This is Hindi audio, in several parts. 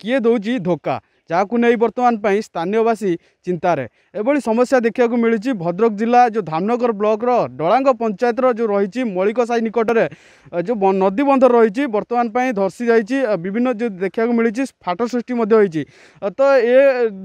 किए दो जी धोखा ଯାହାକୁ ନେଇ ବର୍ତ୍ତମାନ ପାଇଁ ସ୍ଥାନୀୟବାସୀ ଚିନ୍ତାରେ ଏଭଳି ସମସ୍ୟା ଦେଖିବାକୁ ମିଳିଛି ଭଦ୍ରକ ଜିଲ୍ଲା ଯେଉଁ ଧାମନଗର ବ୍ଲକର ଡଳାଙ୍ଗ ପଞ୍ଚାୟତର ଯେଉଁ ରହିଛି ମୌଳିକ ସାହି ନିକଟରେ ଯେଉଁ ନଦୀବନ୍ଧ ରହିଛି ବର୍ତ୍ତମାନ ପାଇଁ ଧସି ଯାଇଛି ବିଭିନ୍ନ ଯେଉଁ ଦେଖିବାକୁ ମିଳିଛି ଫାଟ ସୃଷ୍ଟି ମଧ୍ୟ ହୋଇଛି ତ ଏ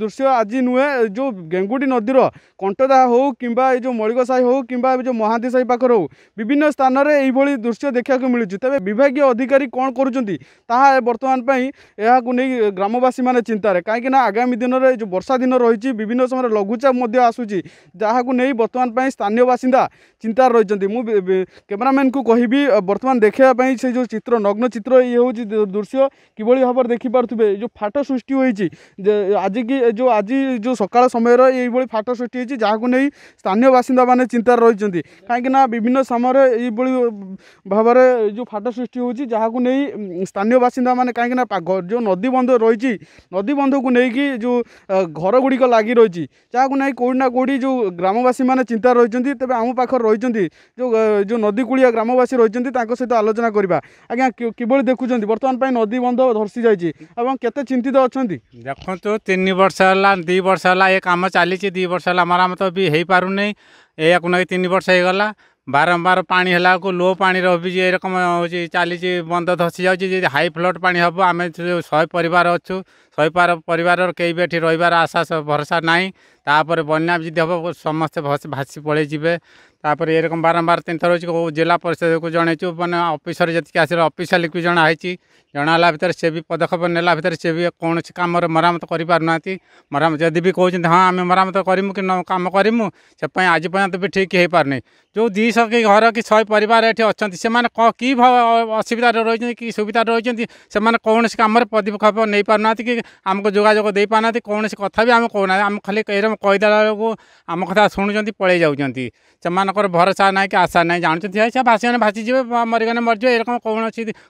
ଦୃଶ୍ୟ ଆଜି ନୁହେଁ ଯେଉଁ ଗେଙ୍ଗୁଟି ନଦୀର କଣ୍ଟଦା ହେଉ କିମ୍ବା ଏ ଯେଉଁ ମୌଳିକ ସାହି ହେଉ କିମ୍ବା ଯେଉଁ ମହାନ୍ତି ସାହି ପାଖରେ ହେଉ ବିଭିନ୍ନ ସ୍ଥାନରେ ଏଇଭଳି ଦୃଶ୍ୟ ଦେଖିବାକୁ ମିଳୁଛି ତେବେ ବିଭାଗୀୟ ଅଧିକାରୀ କ'ଣ କରୁଛନ୍ତି ତାହା ବର୍ତ୍ତମାନ ପାଇଁ ଏହାକୁ ନେଇ ଗ୍ରାମବାସୀମାନେ ଚିନ୍ତାରେ কাইকিনা আগামী দিনরে যে বর্ষা দিন রয়েছে বিভিন্ন সময় লঘুচাপ মধ্যে আসুচি যাহাকু নেই বর্তমান পাই স্থানীয় বাসিন্দা চিন্তার রয়েছেন মু ক্যামেরাম্যান কু কহিবি বর্তমান দেখাইয়া পাই সেই যে চিত্র নগ্ন চিত্র ইয়ে হচ্ছে দৃশ্য কিভাবে ভাবে দেখিপারে এই যে ফাট সৃষ্টি হয়েছে যে আজিকি যে আজি যে সকাল সময়ের এইভাবে ফাট সৃষ্টি হয়েছে যাহাকু নেই স্থানীয় বাসিন্দা মানে চিন্তার রয়েছেন কিনা বিভিন্ন সময় এইভাবে ভাবে যে ফাট সৃষ্টি হচ্ছে যাহাকু নেই স্থানীয় বাসিন্দা মানে কিনা যে নদী বন্ধ রয়েছে নদী বন্ধ को लेकिन जो घर गुड़िक लगी रही जहाँ ना कौटी ना कौटी जो ग्रामवासी मैंने चिंता रही तेज आम पाखर रही जो जो नदी कूड़िया ग्रामवासी रही सहित आलोचना करवा आज्ञा किभली देखुं बर्तमान नदी बंध धसी जाइए केते चिंतित अच्छा देखो तीन वर्ष है दी वर्ष है ये कम चली दी वर्ष है तो मतलब भी हो पार नहीं तीन वर्ष होगा बारंबार पानी हला लो पा रही ये रकम चली बंद धसी जाऊँगी हाई फ्लड पा हम आम शहे पर अच्छु ଶହେ ପରିବାରର କେହି ବି ଏଠି ରହିବାର ଆଶା ଭରସା ନାହିଁ ତାପରେ ବନ୍ୟା ଯଦି ହେବ ସମସ୍ତେ ଭାସି ପଳେଇ ଯିବେ ତାପରେ ଏରକମ ବାରମ୍ବାର ତିନିଥର ହେଉଛି କେଉଁ ଜିଲ୍ଲା ପରିଷଦକୁ ଜଣେଇଛୁ ମାନେ ଅଫିସର ଯେତିକି ଆସିଲେ ଅଫିସିଆଲିକୁ ଜଣା ହେଇଛି ଜଣାହେଲା ଭିତରେ ସେ ବି ପଦକ୍ଷେପ ନେଲା ଭିତରେ ସେ ବି କୌଣସି କାମରେ ମରାମତ କରିପାରୁନାହାନ୍ତି ମରାମତ ଯଦି ବି କହୁଛନ୍ତି ହଁ ଆମେ ମରାମତ କରିମୁ କି କାମ କରିମୁ ସେ ପାଇଁ ଆଜି ପର୍ଯ୍ୟନ୍ତ ବି ଠିକ୍ ହେଇପାରୁନି ଯେଉଁ ଦୁଇଶହ କି ଘର କି ଶହେ ପରିବାର ଏଠି ଅଛନ୍ତି ସେମାନେ କି ଅସୁବିଧାରେ ରହିଛନ୍ତି କି ସୁବିଧାରେ ରହିଛନ୍ତି ସେମାନେ କୌଣସି କାମରେ ପଦକ୍ଷେପ ନେଇପାରୁନାହାନ୍ତି କି आमको जोगाजोग दे ना कौन से कथ भी आम कहना आम खाली एरम कहीदेला आम कथा शुणुं पलि जाऊँगी भरोसा ना कि आशा ना जानते से भाषी मैंने भासीजे मरीगने मरीज एरक कौन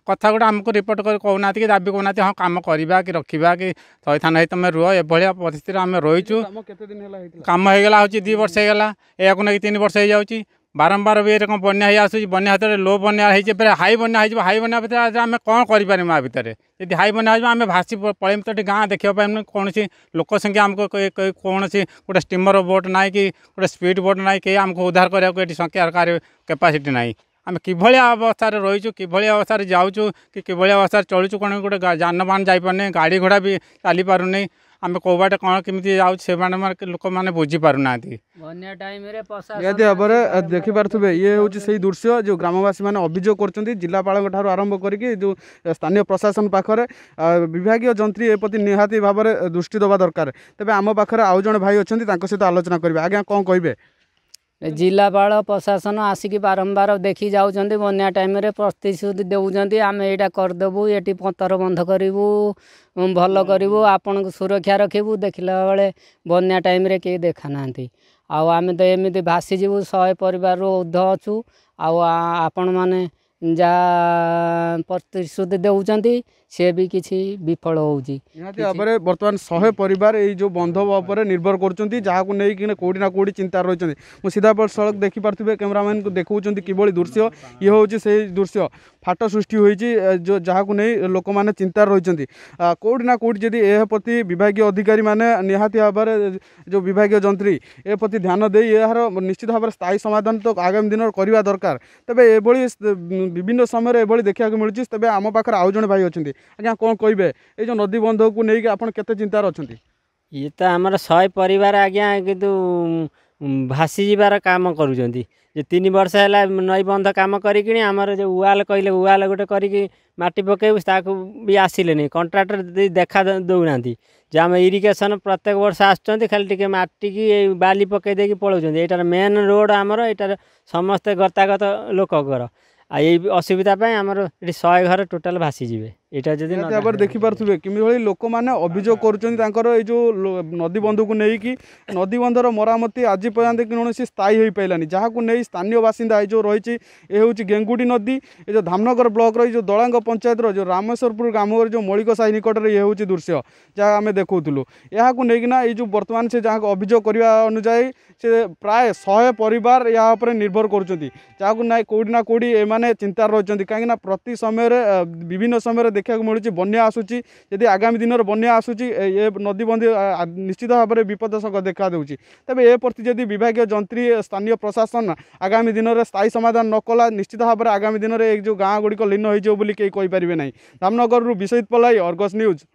कथा गोटे आमको रिपोर्ट कर कहना कि दाबी कौना हाँ कम करवा कि रखा कि शहे थाना ही तुम रुह एभली परिस्थिति आम रही कम होगा हूँ दी वर्ष होगा या तीन वर्ष हो जाऊँगी बारंबार भी एरक बना हो आसूस बना हाथ लो बना फिर हाई बना हो हाई बना भर आम कौन करें यदि हाई बना आम भाषी पड़े तो गाँव देखापी कौन लोक संख्या आमको कौन गोटे स्टीमर बोट ना कि गोटे स्पीड बोट ना कि आमको उद्धार करवाई संख्या कैपासीट ना आम कि अवस्था रही कि अवस्था जाऊँ कि अवस्था चलु कौन गोटे जान बान जापारे गाड़ी घोड़ा भी चली पार नहीं ଆମେ କୋଉ ବାଟେ କ'ଣ କେମିତି ଯାଉଛି ସେମାନେ ଲୋକମାନେ ବୁଝିପାରୁନାହାନ୍ତି ନିହାତି ଭାବରେ ଦେଖିପାରୁଥିବେ ଇଏ ହେଉଛି ସେଇ ଦୃଶ୍ୟ ଯେଉଁ ଗ୍ରାମବାସୀମାନେ ଅଭିଯୋଗ କରୁଛନ୍ତି ଜିଲ୍ଲାପାଳଙ୍କ ଠାରୁ ଆରମ୍ଭ କରିକି ଯେଉଁ ସ୍ଥାନୀୟ ପ୍ରଶାସନ ପାଖରେ ବିଭାଗୀୟ ଯନ୍ତ୍ରୀ ଏ ପ୍ରତି ନିହାତି ଭାବରେ ଦୃଷ୍ଟି ଦେବା ଦରକାର ତେବେ ଆମ ପାଖରେ ଆଉ ଜଣେ ଭାଇ ଅଛନ୍ତି ତାଙ୍କ ସହିତ ଆଲୋଚନା କରିବା ଆଜ୍ଞା କ'ଣ କହିବେ जिलापाल प्रशासन आसिक बारम्बार देखि जान्छ बन्या टाइम प्रतिश्रुति देउँछ आमे यटा गरिदेबु यतर बन्धु भयो कि आपण सुरक्षा रकबि देख्लाबे बन्या टाइम केही देखा नाँदै आउँदै एमि भाषिजु शेपरु ऊर्ध अछु आउ आप ଯାହା ପ୍ରତିଶ୍ରୁତି ଦେଉଛନ୍ତି ସେ ବି କିଛି ବିଫଳ ହେଉଛି ନିହାତି ଭାବରେ ବର୍ତ୍ତମାନ ଶହେ ପରିବାର ଏଇ ଯେଉଁ ବନ୍ଧବ ଉପରେ ନିର୍ଭର କରୁଛନ୍ତି ଯାହାକୁ ନେଇକିନା କେଉଁଠି ନା କେଉଁଠି ଚିନ୍ତାରେ ରହିଛନ୍ତି ମୁଁ ସିଧାପଟ ସଡ଼କ ଦେଖିପାରୁଥିବେ କ୍ୟାମେରାମ୍ୟାନ୍କୁ ଦେଖାଉଛନ୍ତି କିଭଳି ଦୃଶ୍ୟ ଇଏ ହେଉଛି ସେଇ ଦୃଶ୍ୟ ଫାଟ ସୃଷ୍ଟି ହୋଇଛି ଯାହାକୁ ନେଇ ଲୋକମାନେ ଚିନ୍ତାରେ ରହିଛନ୍ତି କେଉଁଠି ନା କେଉଁଠି ଯଦି ଏହା ପ୍ରତି ବିଭାଗୀୟ ଅଧିକାରୀମାନେ ନିହାତି ଭାବରେ ଯେଉଁ ବିଭାଗୀୟ ଯନ୍ତ୍ରୀ ଏ ପ୍ରତି ଧ୍ୟାନ ଦେଇ ଏହାର ନିଶ୍ଚିତ ଭାବରେ ସ୍ଥାୟୀ ସମାଧାନ ତ ଆଗାମୀ ଦିନରେ କରିବା ଦରକାର ତେବେ ଏଭଳି বিভিন্ন সময়ের এভাবে দেখা মিলুচি তবে আম পাখে আউ জন ভাই অনেক আজ্ঞা কম কে এই যে নদী বন্ধকু নেই আপনার কেতে চিন্তার অনেক ଇଏ ତ ଆମର ଶହେ ପରିବାର ଆଜ୍ଞା କିନ୍ତୁ ଭାସିଯିବାର କାମ କରୁଛନ୍ତି ଯେ ତିନି ବର୍ଷ ହେଲା ନଈ ବନ୍ଧ କାମ କରିକିଣି ଆମର ଯେଉଁ ଉଆଲ କହିଲେ ଉଆଲ ଗୋଟେ କରିକି ମାଟି ପକାଇବୁ ତାକୁ ବି ଆସିଲେନି କଣ୍ଟ୍ରାକ୍ଟର ଦେଖା ଦେଉନାହାନ୍ତି ଯେ ଆମ ଇରିଗେସନ୍ ପ୍ରତ୍ୟେକ ବର୍ଷ ଆସୁଛନ୍ତି ଖାଲି ଟିକେ ମାଟିକି ଏଇ ବାଲି ପକାଇ ଦେଇକି ପଳାଉଛନ୍ତି ଏଇଟାର ମେନ୍ ରୋଡ଼ ଆମର ଏଇଟାର ସମସ୍ତେ ଗତାଗତ ଲୋକଙ୍କର ଆଉ ଏଇ ଅସୁବିଧା ପାଇଁ ଆମର ଏଠି ଶହେ ଘର ଟୋଟାଲ୍ ଭାସିଯିବେ এটা ଯଦି ଭାବରେ ଦେଖିପାରୁଥିବେ କିଭଳି ଲୋକମାନେ ଅଭିଯୋଗ କରୁଛନ୍ତି ତାଙ୍କର ଏଇ ଯେଉଁ ନଦୀବନ୍ଧକୁ ନେଇକି ନଦୀବନ୍ଧର ମରାମତି ଆଜି ପର୍ଯ୍ୟନ୍ତ କୌଣସି ସ୍ଥାୟୀ ହୋଇପାରିଲାନି ଯାହାକୁ ନେଇ ସ୍ଥାନୀୟ ବାସିନ୍ଦା ଏ ଯେଉଁ ରହିଛି ଏ ହେଉଛି ଗେଙ୍ଗୁଡ଼ି ନଦୀ ଏ ଯେଉଁ ଧାମନଗର ବ୍ଲକର ଏ ଯେଉଁ ଦଳାଙ୍ଗ ପଞ୍ଚାୟତର ଯେଉଁ ରାମେଶ୍ୱରପୁର ଗ୍ରାମର ଯେଉଁ ମୌଳିକ ସାହି ନିକଟରେ ଏ ହେଉଛି ଦୃଶ୍ୟ ଯାହା ଆମେ ଦେଖାଉଥିଲୁ ଏହାକୁ ନେଇକିନା ଏଇ ଯେଉଁ ବର୍ତ୍ତମାନ ସେ ଯାହାକୁ ଅଭିଯୋଗ କରିବା ଅନୁଯାୟୀ ସେ ପ୍ରାୟ ଶହେ ପରିବାର ଏହା ଉପରେ ନିର୍ଭର କରୁଛନ୍ତି ଯାହାକୁ ନାଇଁ କେଉଁଠି ନା କେଉଁଠି ଏମାନେ ଚିନ୍ତାରେ ରହିଛନ୍ତି କାହିଁକିନା ପ୍ରତି ସମୟରେ ବିଭିନ୍ନ ସମୟରେ ଦେଖିବାକୁ ମିଳୁଛି ବନ୍ୟା ଆସୁଛି ଯଦି ଆଗାମୀ ଦିନରେ ବନ୍ୟା ଆସୁଛି ଏ ନଦୀବନ୍ଧୀ ନିଶ୍ଚିତ ଭାବରେ ବିପଦ ଦେଖାଦେଉଛି ତେବେ ଏ ପ୍ରତି ଯଦି ବିଭାଗୀୟ ଯନ୍ତ୍ରୀ ସ୍ଥାନୀୟ ପ୍ରଶାସନ ଆଗାମୀ ଦିନରେ ସ୍ଥାୟୀ ସମାଧାନ ନ କଲା ନିଶ୍ଚିତ ଭାବରେ ଆଗାମୀ ଦିନରେ ଏ ଯେଉଁ ଗାଁ ଗୁଡ଼ିକ ଲୀନ ହୋଇଯିବ ବୋଲି କେହି କହିପାରିବେ ନାହିଁ ରାମନଗରରୁ ବିଶ୍ୱଜିତ ପଲାଇ ଅର୍ଗସ୍ ନ୍ୟୁଜ୍